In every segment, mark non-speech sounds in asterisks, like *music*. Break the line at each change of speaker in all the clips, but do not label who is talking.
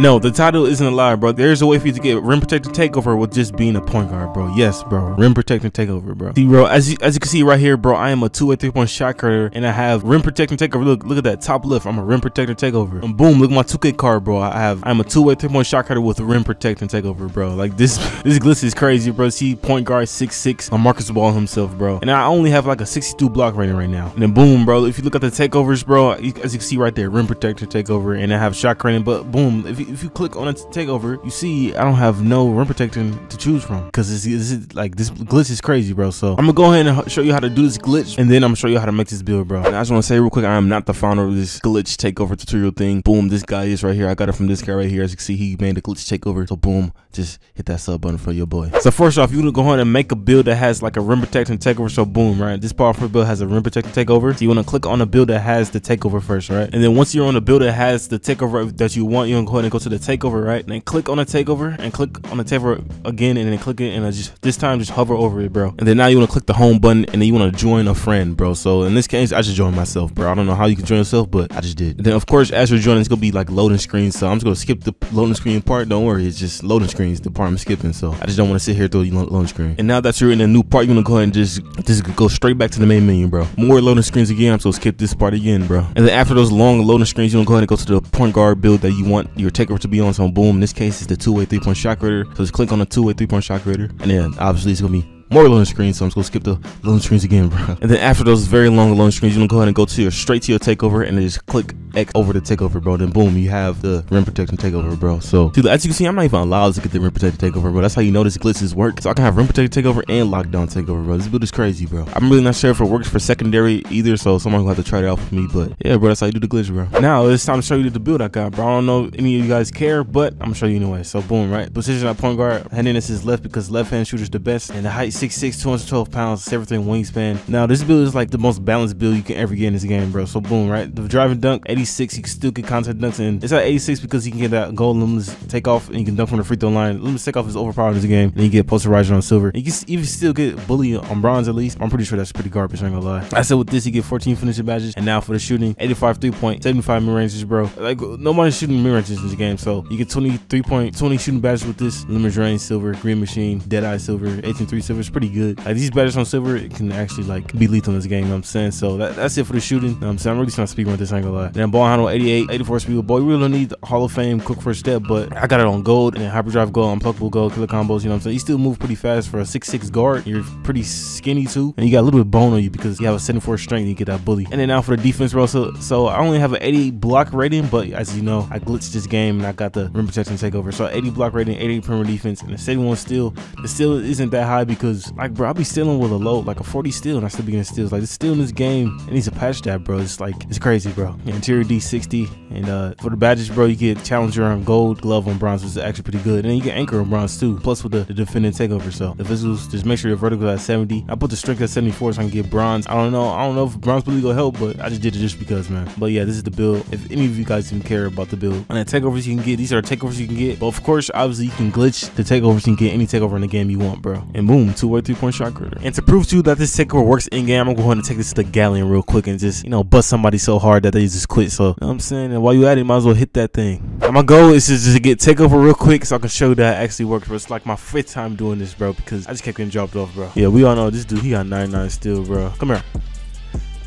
No, the title isn't a lie, bro. There's a way for you to get rim protector takeover with just being a point guard, bro. Yes, bro. Rim protector takeover, bro. See, bro, as you as you can see right here, bro, I am a two-way three-point shot creator, and I have rim protector takeover. Look, look at that top left. I'm a rim protector takeover. And boom, look at my 2K card, bro. I have I'm a two-way three-point shot creator with rim protector takeover, bro. Like this *laughs* this glitch is crazy, bro. See, point guard six six on Marcus Ball himself, bro. And I only have like a 62 block rating right now. And then boom, bro. If you look at the takeovers, bro, as you can see right there, rim protector takeover, and I have shot creating. But boom, if you, if you click on a takeover, you see I don't have no rim protection to choose from because this, is like this glitch is crazy, bro. So I'm gonna go ahead and show you how to do this glitch, and then I'm gonna show you how to make this build, bro. And I just want to say real quick, I am not the founder of this glitch takeover tutorial thing. Boom, this guy is right here. I got it from this guy right here. As you can see, he made the glitch takeover. So boom, just hit that sub button for your boy. So first off, you want to go ahead and make a build that has like a rim protection takeover. So boom, right? This powerful build has a rim protection takeover. So you want to click on a build that has the takeover first, right? And then once you're on a build that has the takeover that you want, you want to go ahead and go to the takeover, right? And then click on the takeover and click on the takeover again and then click it and I just this time just hover over it, bro. And then now you want to click the home button and then you want to join a friend, bro. So in this case, I just joined myself, bro. I don't know how you can join yourself, but I just did. And then of course, as you're joining, it's gonna be like loading screens. So I'm just gonna skip the loading screen part. Don't worry, it's just loading screens, the part I'm skipping. So I just don't want to sit here through the loading screen. And now that you're in a new part, you want to go ahead and just just go straight back to the main menu, bro. More loading screens again. So skip this part again, bro. And then after those long loading screens, you want to go ahead and go to the point guard build that you want your takeover to be on. So boom, in this case, it's the two-way three-point shot creator. So just click on the two-way three-point shot creator, and then obviously it's gonna be more loading screens, so I'm just gonna skip the loading screens again, bro. And then after those very long loading screens, you're gonna go ahead and go to your straight to your takeover and then just click X over the takeover, bro. Then boom, you have the rim protection takeover, bro. So dude, as you can see, I'm not even allowed to get the rim protection takeover, bro. That's how you know this glitches work. So I can have rim protection takeover and lockdown takeover, bro. This build is crazy, bro. I'm really not sure if it works for secondary either, so someone will have to try it out for me. But yeah, bro, that's how you do the glitch, bro. Now it's time to show you the build I got, bro. I don't know any of you guys care, but I'm gonna show you anyway. So boom, right? Position at point guard. Handedness is left because left hand shooter's the best, and the height 6'6", 212 pounds, everything wingspan. Now this build is like the most balanced build you can ever get in this game, bro. So boom, right? The driving dunk, 86, you can still get contact dunks, and it's at 86 because you can get that gold limitless takeoff, and you can dunk from the free throw line. Limitless takeoff is overpowered in this game, and you get posterizer on silver. You can even still get bully on bronze at least. I'm pretty sure that's pretty garbage. I ain't gonna lie. I said with this, you get 14 finishing badges, and now for the shooting, 85 three point, 75 mid ranges, bro. Like nobody's shooting mid ranges in this game, so you get 23 point, 20 shooting badges with this. Limit range silver, green machine, dead eye silver, Agent 3 silver. Pretty good. Like these batters on silver, it can actually like be lethal in this game. You know what I'm saying? So that, that's it for the shooting. You know I'm saying? I'm really trying to on this, I ain't gonna lie. Then ball handle 88, 84 speed. Boy, we really don't need Hall of Fame quick first step, but I got it on gold and hyperdrive gold, unpluckable gold, killer combos. You know what I'm saying? You still move pretty fast for a 6'6 guard. You're pretty skinny too, and you got a little bit of bone on you because you have a 74 strength. you get that bully. And then now for the defense, bro. So so I only have an 80 block rating, but as you know, I glitched this game and I got the rim protection takeover. So 80 block rating, 80 perimeter defense, and the 71 steal. The steal isn't that high because like bro, I'll be stealing with a low like a 40 steal, and I still be getting steals. Like the steal in this game, and he's a patch that, bro. It's like it's crazy, bro. Interior D60, and uh for the badges, bro, you get challenger on gold, glove on bronze, which is actually pretty good. And then you get anchor on bronze too, plus with the, the defending takeover. So the visuals, just make sure your vertical at 70. I put the strength at 74 so I can get bronze. I don't know, I don't know if bronze really gonna help, but I just did it just because, man. But yeah, this is the build. If any of you guys even care about the build, and the takeovers you can get, these are takeovers you can get. But of course, obviously you can glitch the takeovers. You can get any takeover in the game you want, bro. And boom, two three point shot creator. And to prove to you that this takeover works in game, I'm going to take this to the galleon real quick and just you know bust somebody so hard that they just quit. So you know I'm saying, and while you at it, might as well hit that thing. And my goal is just to get takeover real quick so I can show that it actually works. Bro, it's like my fifth time doing this, bro, because I just kept getting dropped off, bro. Yeah, we all know this dude. He got 99 still, bro. Come here.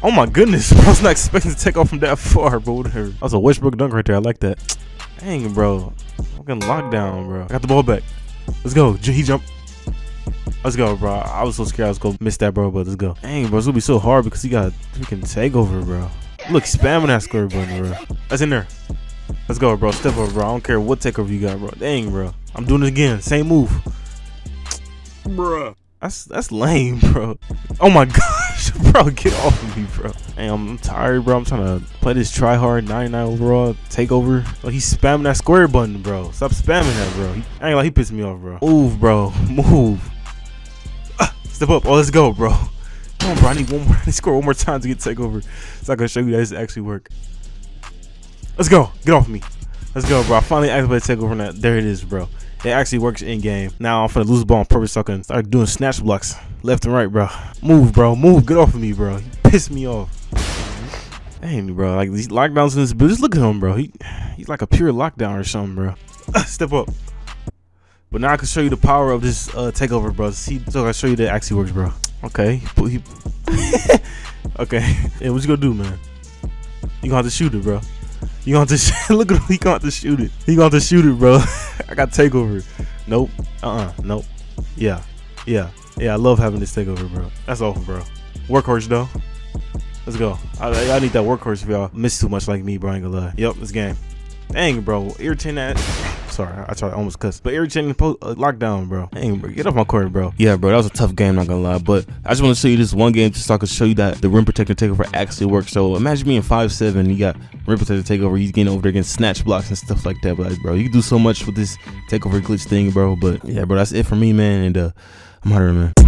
Oh my goodness, *laughs* bro. I was not expecting to take off from that far, bro. Whatever. That was a Westbrook dunk right there. I like that. Dang, bro. Fucking lockdown, bro. I got the ball back. Let's go. He jumped. Let's go, bro. I was so scared I was gonna miss that, bro, but let's go. Dang, bro. It's gonna be so hard because he got freaking takeover, bro. Look, spamming that square button, bro. That's in there. Let's go, bro. Step up, bro. I don't care what takeover you got, bro. Dang, bro. I'm doing it again. Same move. Bruh. That's that's lame, *laughs* bro. Oh my gosh, *laughs* bro, get off of me, bro. Hey, I'm, I'm, tired, bro. I'm trying to play this try hard 99 overall takeover. Oh, he's spamming that square button, bro. Stop spamming that, bro. He, I ain't like he pissed me off, bro. Move, bro. *laughs* Move. Step up. Oh, let's go, bro. Come on, bro. I need one more. *laughs* I need to score one more time to get takeover. So I can show you that this actually work. Let's go. Get off me. Let's go, bro. I finally activated takeover now. There it is, bro. It actually works in game. Now I'm finna lose the ball on purpose so I can start doing snatch blocks left and right, bro. Move, bro. Move. Get off of me, bro. You piss me off. Dang, bro. Like these lockdowns in this business. Look at him, bro. He he's like a pure lockdown or something, bro. *laughs* Step up. But now I can show you the power of this uh, takeover, bro. See, so I show you that actually works, bro. Okay. *laughs* Okay. Hey, what you gonna do, man? You gonna have to shoot it, bro. You gonna have to *laughs* look at him. He gonna have to shoot it. He gonna have to shoot it, bro. *laughs* I got takeover. Nope. Uh. uh Nope. Yeah. Yeah. Yeah. I love having this takeover, bro. That's awful, bro. Workhorse though. Let's go. I, I need that workhorse if y'all miss too much like me, bro. I ain't gonna lie. Yep, this game. Dang, bro. Irritating that. Sorry, I tried almost cuss. But irritating po- uh, lockdown, bro. Dang, bro. Get off my court, bro. Yeah, bro. That was a tough game, not gonna lie. But I just want to show you this one game just so I can show you that the rim protector takeover actually works. So imagine being five seven, you got rim protector takeover. He's getting over there against snatch blocks and stuff like that. But, like, bro, you can do so much with this takeover glitch thing, bro. But yeah, bro, that's it for me, man. And uh, I'm out here, man.